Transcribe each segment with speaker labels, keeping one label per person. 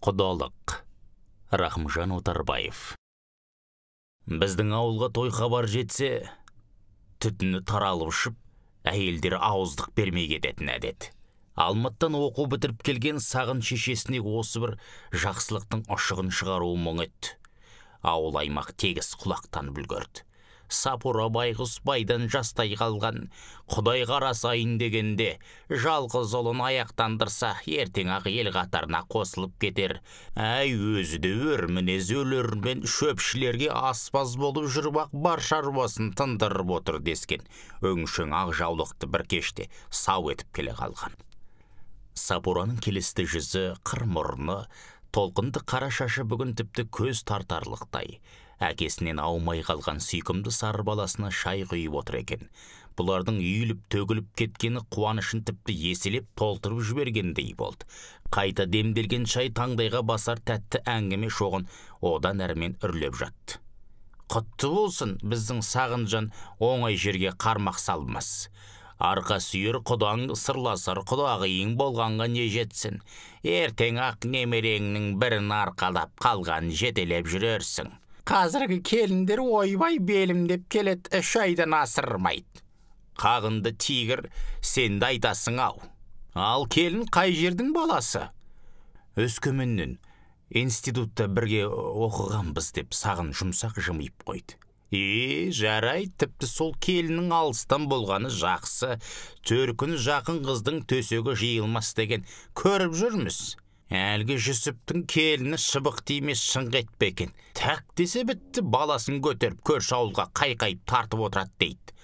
Speaker 1: құдалық. Рахымжан отарбаев. Біздің ауылға той хабар жетсе түтіні таралып ұшып әйелдер ауыздық бермей кететін әдет. Алматыдан оқу бітіріп келген сағын шешесіне осы бір жақсылықтың ұшығын шығаруы мұң еді ауыл аймақ тегіс құлақтан үлгерді сапура байғұс байдан жастай қалған. Құдай қарасайын дегенде жалғыз ұлын аяқтандырса ертең ақ ел қатарына қосылып кетер. Әй өзі де өр мінез өлермен шөпшілерге аспаз болып жүріп ақ бар шаруасын тындырып отыр дескен. Өңшең ақ жаулықты бір кеште сау етіп келе қалған. Сапураның келісті жүзі қыр мұрны толқынды қара шашы бүгін тіпті көз тартарлықтай. Әкесінен аумай қалған сүйкімді сары баласына шай құйып отыр екен. Бұлардың үйіліп төгіліп кеткені қуанышын тіпті еселеп толтырып жібергендей болды. Қайта демделген шай таңдайға басар тәтті әңгіме шоғын одан әрмен үрлеп жатты. Құтты болсын біздің сағынжан оңай жерге қармақ салмас. Арқа сүйер құдаң сырласар құдағиың болғанға не жетсін? Ертең ақ немереңнің бірін арқалап қалған жетелеп жүрерсің қазіргі келіндер ойбай белімдеп келеді үш айдан асырмайды қағынды тигір сен айтасың ау. Ал келін қай жердің баласы? Өскеменнен институтта бірге оқығанбыз деп сағын жұмсақ жымиып қойды. Е жарай тіпті сол келіннің алыстан болғаны жақсы. Төркін жақын қыздың төсегі жиылмас деген көріп жүрміз. Әлгі жүсіптің келіні шыбық тимес шыңқ етпе екен. Тәк десе бітті баласын көтеріп көрші ауылға қайқайып тартып отырады дейді.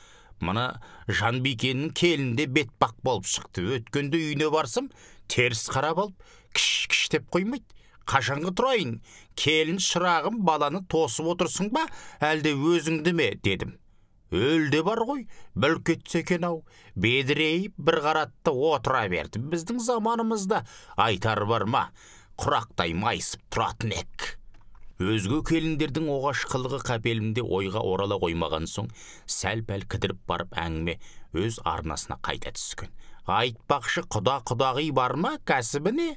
Speaker 1: Мына жанбикенің келінде бетпақ болып шықты. Өткенде үйіне барсам теріс қарап алып кіш кіш деп қоймайды. Қашанғы тұрайын? Келін шырағым баланы тосып отырсың ба? Әлде өзіңді ме? дедім. Өлде бар ғой бүлк етсе екен ау бедірейіп бір қаратты отыра берді біздің заманымызда. Айтар бар ма құрақтай майысып тұратын ек. Өзге келіндердің оғаш қылығы қапелімде ойға орала қоймаған соң сәл пәл кідіріп барып әңгіме өз арнасына қайта түскен. Айтпақшы құда құдағи бар ма кәсібі не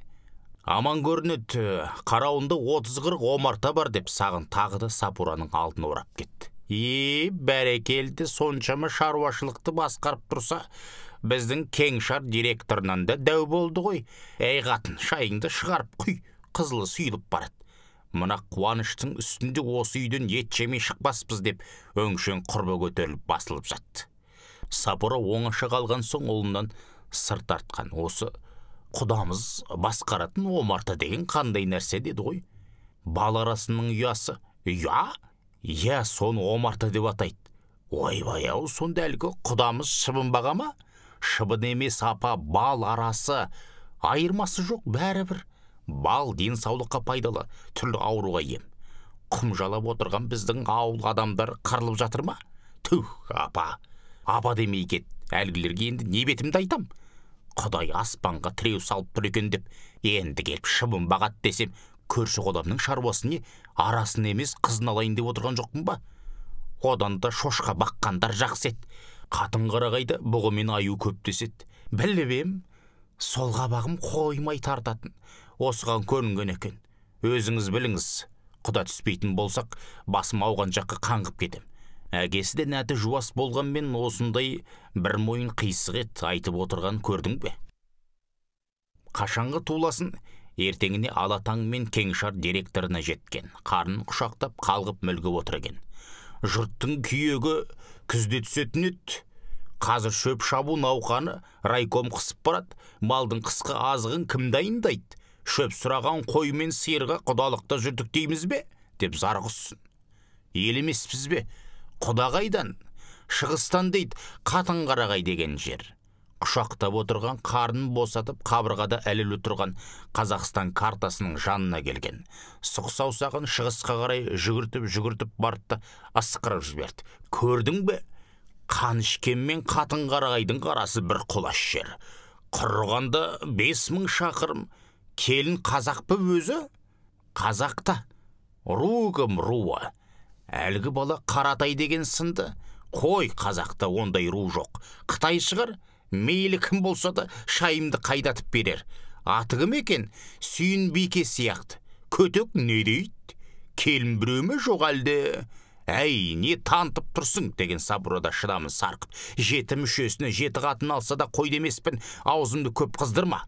Speaker 1: аман көрінеді қарауында отыз қырық омарта бар деп сағын тағы да сапураның алдын орап кетті. Е бәрекелді соншама шаруашылықты басқарып тұрса біздің кеңшар директорынан да дәу болды ғой. Әй қатын шайыңды шығарып құй қызылы сұйылып барады. Мына қуаныштың үстінде осы үйден ет жемей шықпаспыз деп өңшең құрбы көтеріліп басылып жатты. Сапыра оңаша қалған соң ұлынан сыр тартқан. Осы құдамыз басқаратын омарта деген қандай нәрсе деді ғой. Бал арасының ұясы. Ұя? Иә соны омарта деп атайды. Ойбай ау сонда әлгі құдамыз шыбын баға ма шыбын емес апа бал арасы. Айырмасы жоқ бәрібір. Бал денсаулыққа пайдалы түрлі ауруға ем. Құм жалап отырған біздің ауыл адамдар қырылып жатыр ма? Түх апа. Апа демей кет. Әлгілерге енді не бетімді айтам? Құдай аспанға тіреу салып тұр екен деп. Енді келіп шыбын бағады десем көрші құдамның шаруасы не? Арасын емес қызын алайын деп отырған жоқпын ба? Одан да шошқа баққандар жақсы еді. Қатын бұғы мен аю көп деседі. Біліп ем сол қабағым қоймай тартатын. Осыған көрінген екен. Өзіңіз біліңіз құда түспейтін болсақ басым ауған жаққа қаңғып кетем. Әкесі де нәті жуас болғанмен осындай бір мойын қисық еді айтып отырған көрдің бе? Қашанғы туласын ертеңіне алатаңмен кеңшар директорына жеткен. Қарнын құшақтап қалғып мүлгіп отыр екен жұрттың күйегі күзде түсетін еді. Қазір шөп шабу науқаны райком қысып барады. Малдың қысқы азығын кім дайындайды? Шөп сұраған қой мен сиырға құдалықта жүрдік дейміз бе? Деп зар құссын ел емеспіз бе? Құда қайдан? Шығыстан дейді қатын қарағай деген жер. Құшақтап отырған қарнын босатып қабырғада ілулі тұрған қазақстан картасының жанына келген. Сұқ саусағын шығысқа қарай жүгіртіп жүгіртіп барды да ысқырып жіберді. Көрдің бе? Қанішкен мен қатын қарағайдың қарасы бір құлаш жер. Құрығанда бес мың шақырым. Келін қазақ па өзі? Қазақта. Кім руы әлгі бала қаратай деген сынды. Қой қазақта ондай ру жоқ. Қытай шығар. Мейлі кім болса да шайымды қайдатып берер. Аты кім екен? Сүйін бике сияқты. Көтек не дейді? Келін біреу ме жоқ әлде? Әй не тантып тұрсың деген сабурада шыдамы сарқып жеті мүшесіне жеті қатын алса да қой демеспін. Аузымды көп қыздырма.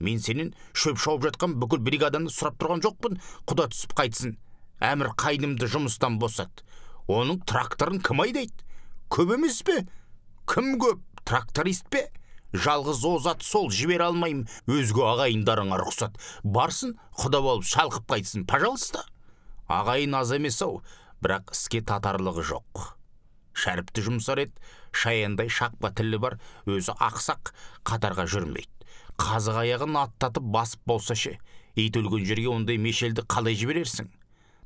Speaker 1: Мен сенен шөп шауып жатқан бүкіл бригаданы сұрап тұрған жоқпын. Құда түсіп қайтсын. Әмір қайнымды жұмыстан босат. Оның тракторын кім айдайды? Көп емес пе? Кім көп? Тракторист пе? Жалғыз озат сол жібере алмаймын өзге ағайындарыңа рұқсат. Барсын құда болып шалқып қайтсын пожалуйста. Ағайын аз емес ау бірақ іске татарлығы жоқ. Шәріпті жұмсар еді. Шаяндай шақпа тілі бар өзі ақсақ қатарға жүрмейді. Қазық аяғын аттатып басып болса ше ит өлген жерге ондай мешелді қалай жіберерсің?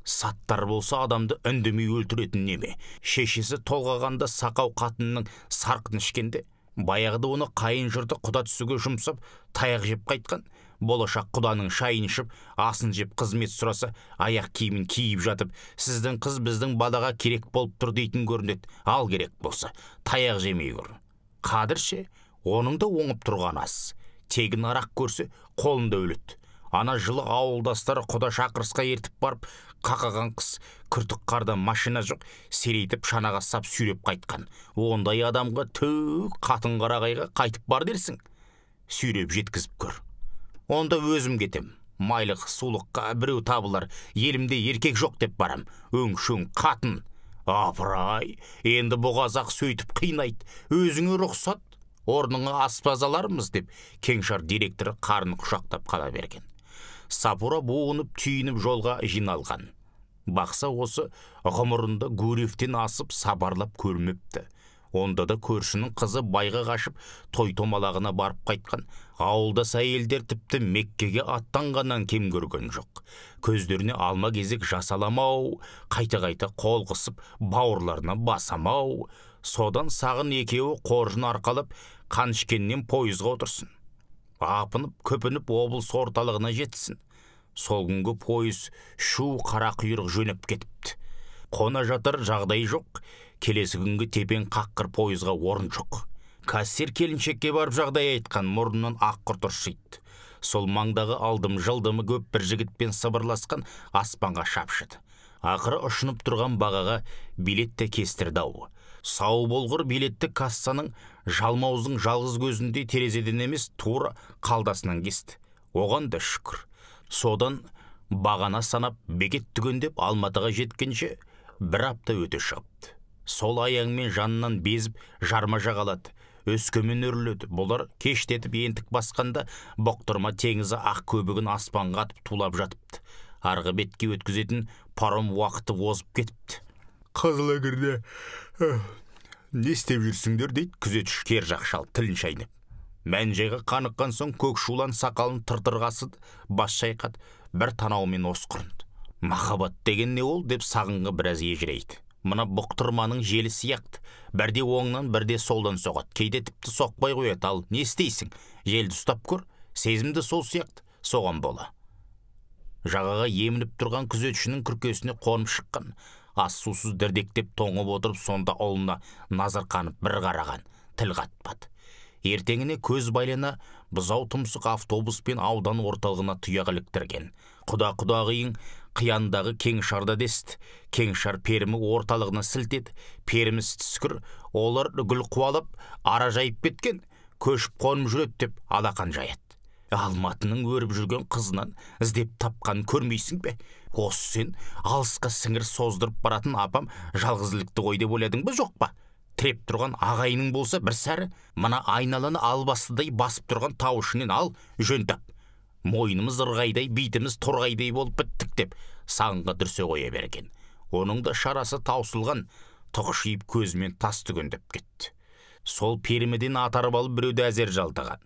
Speaker 1: Саттар болса адамды үндемей өлтіретін неме? Шешесі толғағанда сақау қатынның сарқын ішкенде баяғыда оны қайын жұрты құда түсуге жұмсап таяқ жеп қайтқан. Болашақ құданың шайын ішіп асын жеп қызмет сұраса аяқ киімін киіп жатып сіздің қыз біздің балаға керек болып тұр дейтін көрінеді. Ал керек болса таяқ жемей көр. Қадір ше? Оның да оңып тұрған ас тегін арақ көрсе қолында өледі. Ана жылы ауылдастары құда шақырысқа ертіп барып қақаған қыс күртік қарда машина жоқ серейтіп шанаға сап сүйреп қайтқан. Ондай адамға түү қатын қарағайға қайтып бар дерсің. Сүйреп жеткізіп көр. Онда өзім кетем. Майлық сулыққа біреу табылар. Елімде еркек жоқ деп барам. Өңшөң қатын. Апырай енді бұғазақ сөйтіп қинайды. Өзіңе рұқсат. Орныңа аспаз алармыз деп кеңшар директоры қарнын құшақтап қала берген. Сапура буынып түйініп жолға жиналған. Бақса осы ғұмырында гурьевтен асып сабарлап көрмепті. Онда да көршінің қызы байға қашып той томалағына барып қайтқан. Ауылдас әйелдер тіпті меккеге аттанғаннан кем көрген жоқ. Көздеріне алма кезек жасаламау қайта қайта қол қысып бауырларына басамау. Содан сағын екеуі қоржын арқалап қан ішкеннен пойызға отырсын. Апынып көпініп облыс орталығына жетсін. Сол күнгі пойыз шу қара құйрық жөніп кетіпті. Қона жатыр жағдай жоқ. Келесі күнгі тепен қаққыр пойызға орын жоқ. Кассир келіншекке барып жағдай айтқан мұрнынан ақ құрт ыршиды сол маңдағы алдым жылдымы көп бір жігітпен сыбырласқан аспанға шапшыды. Ақыры ұшынып тұрған бағаға билет те кестірді ау сау болғыр билетті кассаның жалмауыздың жалғыз көзіндей терезеден емес тура қалдасынан кесті. Оған да шүкір. Содан бағана санап бекет түгендеп алматыға жеткенше бір апта өте шығыпты сол аяңмен жанынан безіп жарма жағалады өскемен өрледі бұлар кештетіп ентік басқанда бұқтырма теңізі ақ көбігін аспанға атып тулап жатыпты. Арғы бетке өткізетін паром уақыты озып кетіпті. Не істеп жүрсіңдер дейді күзетші кер жақ шал тілін шайнап мән жайға қаныққан соң көк шулан сақалын тыртырғасыды бас шайқады бір танауымен осқырынды махаббат деген не ол деп сағынға біраз ежірейді. Мына бұқтырманың желі сияқты. Бірде оңнан бірде солдан соғады. Кейде тіпті соқпай қояды. Ал не істейсің? Желді ұстап көр сезімді сол сияқты. Соған бола. Жағаға емініп тұрған күзетшінің күркесіне қонып шыққан. Ас сусыз дірдектеп тоңып отырып сонда ұлына назар қанып бір қараған тіл қатпады. Ертеңіне көз байлана бұзау тұмсық автобуспен аудан орталығына тұяқ іліктірген. Құда құдағиың қияндағы кеңшарда десті кеңшар перімі орталығына сілтеді періміз түскір олар гүл қуалап ара жайып кеткен көшіп қонып жүреді деп алақан жаяды алматының өріп жүрген қызынан іздеп тапқан көрмейсің бе? Осы сен алысқа сіңір создырып баратын апам жалғыздылықты ғой деп ойладың ба жоқ па? Тіреп тұрған ағайының болса бір сәрі мына айналаны албастыдай басып тұрған тау ішінен ал жөн тап. Мойнымыз ырғайдай битіміз торғайдай болып біттік деп сағынға дүрсе қоя берген оның да шарасы таусылған тұқшиып көзімен тас түгендеп кетті. Сол перімеден атарып алып біреуді әзер жалтаған.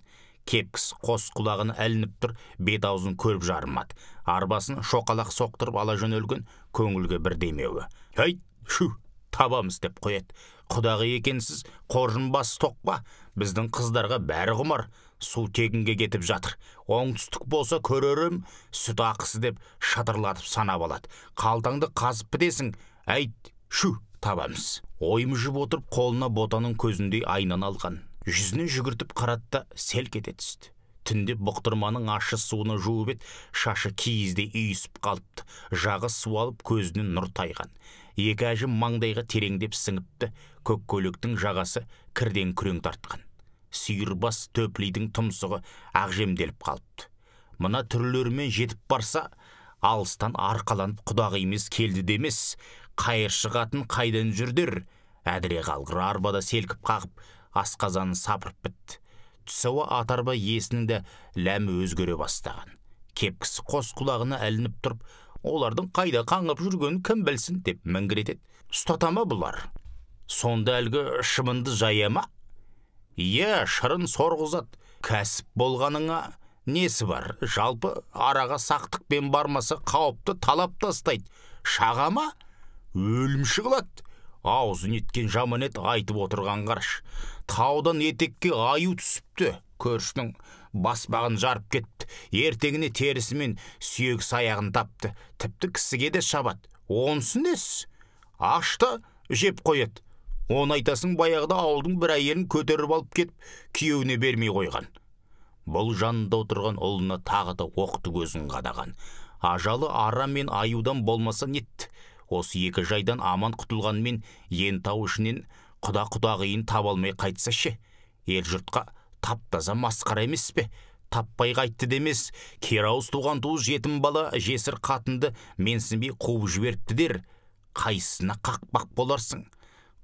Speaker 1: Кепкіс қос құлағын ілініп тұр бет аузын көріп жарымады. Арбасын шоқалақ соқтырып ала жөнелген көңілге бір демеуі. Әйт шу табамыз! деп қояды. Құдағи екенсіз қоржын бас тоқ па біздің қыздарға бәрі құмар су тегінге кетіп жатыр. Оңтүстік болса көрерім сүт ақысы деп шатырлатып санап алады. Қалтаңды қазып бітесің әйт шу табамыз! Оймыжып отырып қолына ботаның көзіндей айнаны алған. Жүзіне жүгіртіп қарады да селк ете түсті. Түнде бұқтырманың ащы суына жуып еді шашы киіздей үйісіп қалыпты. Жағы суалып көзінен нұр тайған. Екі әжім маңдайға тереңдеп сіңіпті. Көк көйлектің жағасы кірден күрең тартқан. Сүйірбас төплидің тұмсығы ақжемделіп қалыпты. Мына түрлерімен жетіп барса алыстан арқаланып құдағиымыз келді демес қайыршы қатын қайдан жүрдер? Әдіре қалғыр арбада селкіп қағып асқазанын сапырып бітті. Түс ауа атарба иесінің де ләмі өзгере бастаған. Кепкісі қос құлағына ілініп тұрып олардың қайда қаңып жүргенін кім білсін? деп міңгіретеді ұстата ма бұлар? Сонда әлгі шымынды жая ма? Иә шырын сорғызады кәсіп болғаныңа несі бар? Жалпы араға сақтықпен бармаса қауіпті талап тастайды. Шаға ма? Өлімші қылады. Аузын еткен жаман ет айтып отырған қараш таудан етекке аю түсіпті. Көршінің баспағын жарып кетті. Ертеңіне терісімен сүйек саяғын тапты. Тіпті кісіге де шабады онысы несі ашты жеп қояды. Оны айтасың баяғыда ауылдың бір әйелін көтеріп алып кетіп күйеуіне бермей қойған. Бұл жанында отырған ұлына тағы да оқты көзін қадаған. Ажалы ара мен аюдан болмаса нетті. Осы екі жайдан аман құтылғанмен ен тау ішінен құда құдағиын таба алмай қайтса ше ел жұртқа таптаза масқара емес пе? Таппай қайтты демес керауыз туған туыс жетім бала жесір қатынды менсінбей қуып жіберіпті дер. Қайсысына қақпақ боларсың?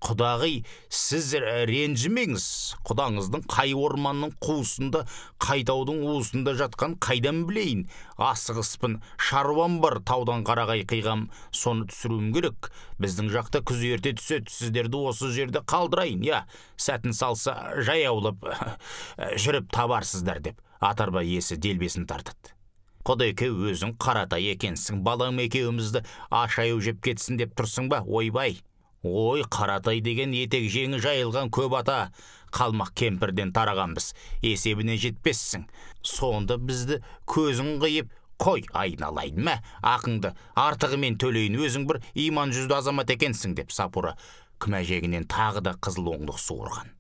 Speaker 1: Құдағи сіз ренжімеңіз. Құдаңыздың қай орманның қуысында қай таудың уысында жатқан қайдан білейін? Асығыспын шаруам бар таудан қарағай қиғам. Соны түсіруім керек. Біздің жақта күз ерте түседі сіздерді осы жерде қалдырайын иә. Сәтін салса жаяулап жүріп табарсыздар деп. Атарбай иесі делбесін тартады. Құдеке өзің қаратай екенсің балам екеумізді ашаяу жеп кетсін деп тұрсың ба ойбай? Ой қаратай деген етек жеңі жайылған көп ата. Қалмақ кемпірден тарағанбыз. Есебіне жетпессің. Сонда бізді көзің қиып қой айналайын мә ақыңды артығымен төлейін өзің бір иман жүзді азамат екенсің деп сапура күмәжегінен тағы да қызыл оңдық суырған.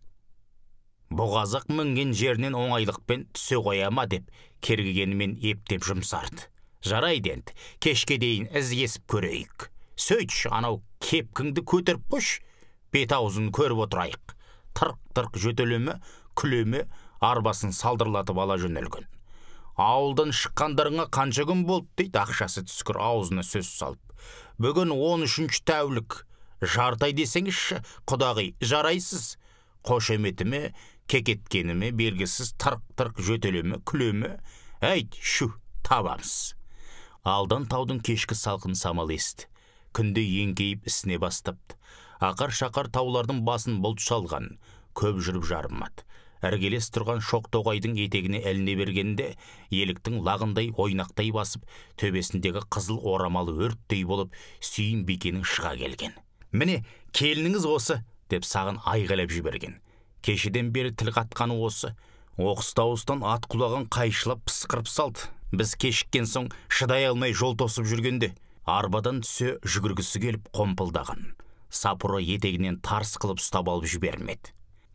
Speaker 1: Бұғазық мінген жерінен оңайлықпен түсе қоя ма? деп кергігенімен ептеп жұмсарды. Жарайды енді кешке дейін із кесіп көрейік сөйтші анау кепкіңді көтеріп қойшы бет аузын көріп отырайық. Тырқ тырқ жөтелеме күлеме арбасын салдырлатып ала жөнелген. Ауылдан шыққандарыңа қанша күн болды дейді ақшасы түскір аузына сөз салып. Бүгін он үшінші тәулік. Жартай десеңізші құдағи жарайсыз. Қошеметіме кекеткеніме белгісіз тырқ тырқ жөтелеме күлеме әйт шу табамыз. Алдан таудың кешкі салқын самал есті. Күнде еңкейіп ісіне бастапты ақар шақар таулардың басын бұлт шалған көп жүріп жарымады іргелес тұрған шоқ тоғайдың етегіне іліне бергенде еліктің лағындай ойнақтай басып төбесіндегі қызыл орамалы өрттей болып сүйін бикенің шыға келген. Міне келініңіз осы! деп сағын айғайлап жіберген. Кешеден бері тіл қатқаны осы. Оқыс дауыстан ат құлаған қайшылап пысқырып салды. Біз кешіккен соң шыдай алмай жол тосып жүргенде арбадан түсе жүгіргісі келіп қомпылдаған. Сапура етегінен тарс қылып ұстап алып жібермеді.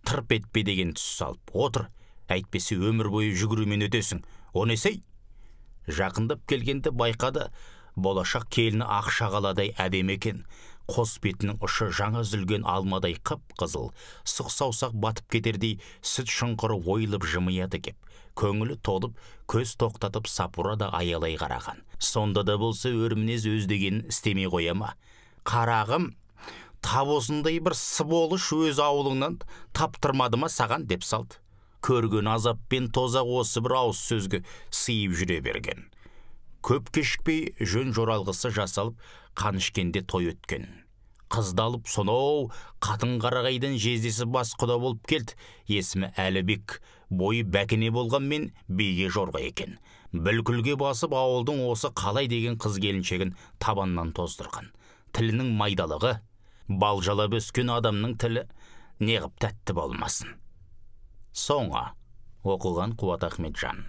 Speaker 1: Тырп етпе деген түс салып отыр әйтпесе өмір бойы жүгірумен өтесің о несі жақындап келгенде байқады болашақ келіні ақ шағаладай әдемі екен. Қос бетінің ұшы жаңа үзілген алмадай қып қызыл сұқ саусақ батып кетердей сүт шұңқыры ойылып жымияды кеп көңілі толып көз тоқтатып сапура да аялай қараған. Сонда да болса өр мінез өз дегенін істемей қоя ма? Қарағым тап осындай бір сыболыш өз ауылыңнан таптырмады ма саған? деп салды. Көрген азап пен тозақ осы бір ауыз сөзге сыйып жүре берген. Көп кешікпей жөн жоралғысы жасалып қан ішкенде той өткен. Қызды алып сонау қатын қарағайдан жездесі бас құда болып келді. Есімі әлібек. Бойы бәкене болғанмен биге жорға екен. Бүлкілге басып ауылдың осы қалай деген қыз келіншегін табаннан тоздырған. Тілінің майдалығы балжалап өскен адамның тілі неғып тәтті болмасын. Соңы. Оқылған қуат ахметжан.